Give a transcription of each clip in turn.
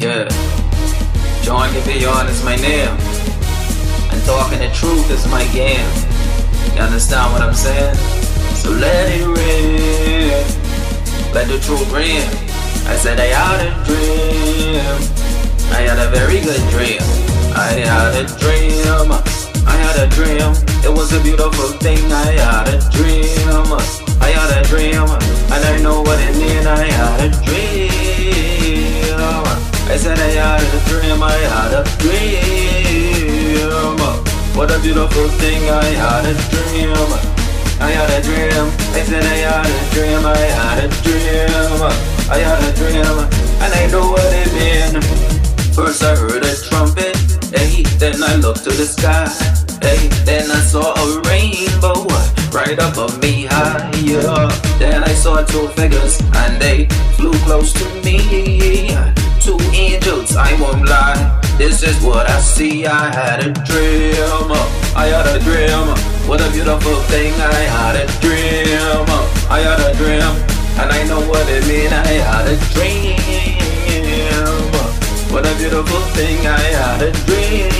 Yeah. John Gibeon is my name. And talking the truth is my game. You understand what I'm saying? So let it rain. Let the truth rain. I said I had a dream. I had a very good dream. I had a dream. I had a dream. It was a beautiful thing. I had a dream. Beautiful thing. I had a dream. I had a dream. I said I had a dream. I had a dream. I had a dream. And I know what it means. First I heard a trumpet. Hey, then I looked to the sky. Hey, then I saw a rainbow right above me higher. Then I saw two figures and they flew close to me. Two angels, I won't lie. This is what I see. I had a dream. I had a dream. What a beautiful thing. I had a dream. I had a dream. And I know what it means. I had a dream. What a beautiful thing. I had a dream.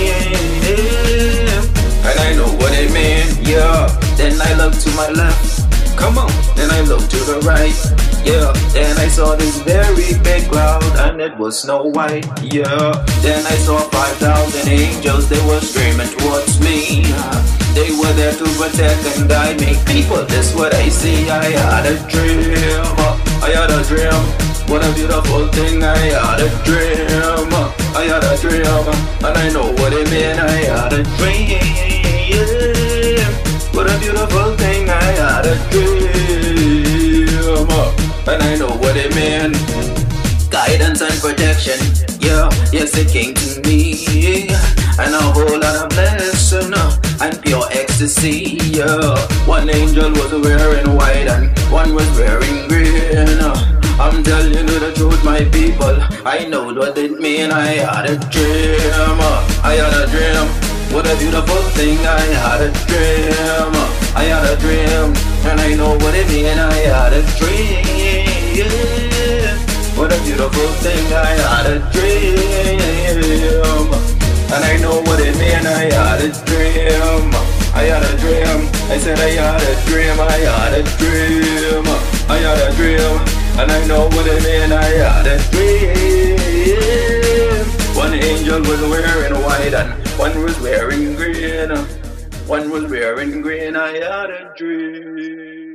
And I know what it means. Yeah. Then I look to my left. Come on. Then I look to the right. Yeah. Then I saw this very big and it was Snow White. Yeah. Then I saw 5,000 angels. They were streaming towards me. They were there to protect and guide me. People, this what I see. I had a dream. I had a dream. What a beautiful thing. I had a dream. I had a dream. And I know what it meant. I had a dream. What a beautiful thing. I had a dream. And I know what it meant. Guidance and protection. Yeah, yes, it came to me. And a whole lot of blessing uh, and pure ecstasy. Yeah, one angel was wearing white and one was wearing green. Uh. I'm telling you the truth, my people. I know what it mean. I had a dream. Uh. I had a dream. What a beautiful thing. I had a dream. I had a dream. And I know what it mean. I had a dream. Beautiful thing. I had a dream. And I know what it mean. I had a dream. I had a dream. I said I had a dream. I had a dream. I had a dream. And I know what it mean. I had a dream. One angel was wearing white and one was wearing green. One was wearing green. I had a dream.